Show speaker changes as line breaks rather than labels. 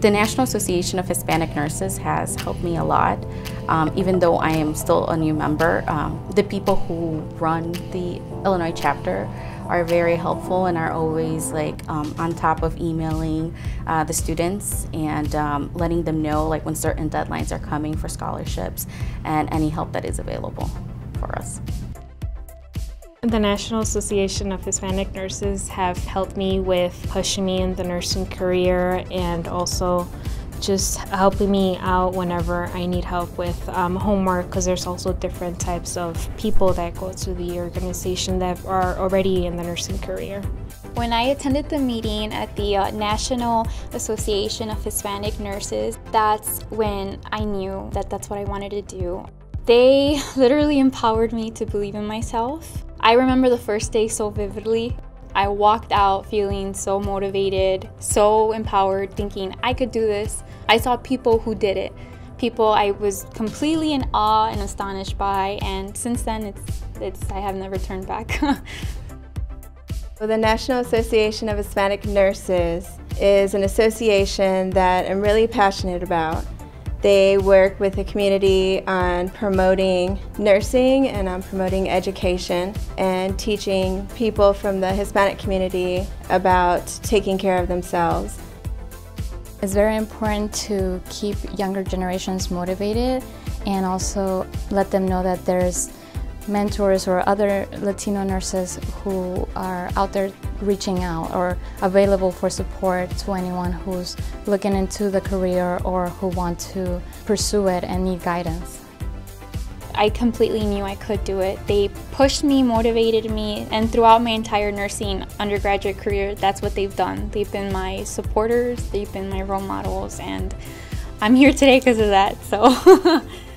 The National Association of Hispanic Nurses has helped me a lot. Um, even though I am still a new member, um, the people who run the Illinois chapter are very helpful and are always like um, on top of emailing uh, the students and um, letting them know like when certain deadlines are coming for scholarships and any help that is available for us.
The National Association of Hispanic Nurses have helped me with pushing me in the nursing career and also just helping me out whenever I need help with um, homework because there's also different types of people that go to the organization that are already in the nursing career.
When I attended the meeting at the uh, National Association of Hispanic Nurses, that's when I knew that that's what I wanted to do. They literally empowered me to believe in myself. I remember the first day so vividly. I walked out feeling so motivated, so empowered, thinking I could do this. I saw people who did it, people I was completely in awe and astonished by, and since then, it's, it's I have never turned back.
well, the National Association of Hispanic Nurses is an association that I'm really passionate about. They work with the community on promoting nursing and on promoting education and teaching people from the Hispanic community about taking care of themselves.
It's very important to keep younger generations motivated and also let them know that there's mentors or other Latino nurses who are out there reaching out or available for support to anyone who's looking into the career or who want to pursue it and need guidance.
I completely knew I could do it. They pushed me, motivated me, and throughout my entire nursing undergraduate career, that's what they've done. They've been my supporters, they've been my role models, and I'm here today because of that. So